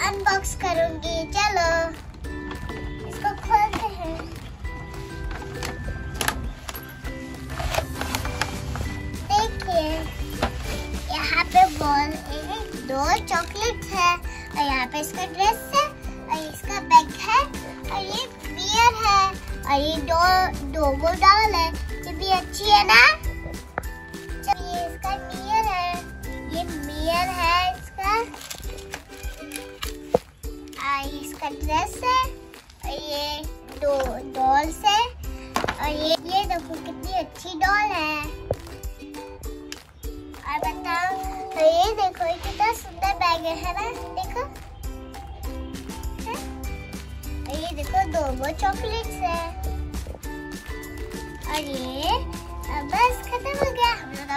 Unbox करूँगी। चलो। इसको खोलते हैं। देखिए, यहाँ पे बॉल दो चॉकलेट है और यहाँ पे इसका ड्रेस है और इसका बैग है और ये बियर है और ये दो वो डॉल है। ये भी अच्छी है ना? और इसका ड्रेस है, और ये दो डॉल्स है, और ये ये देखो कितनी अच्छी डॉल है। और बताओ तो ये देखो कितना सुंदर बैग है ना? देखो? और ये देखो, दो वो चॉकलेट्स है। और ये बस खत्म हो गया। हम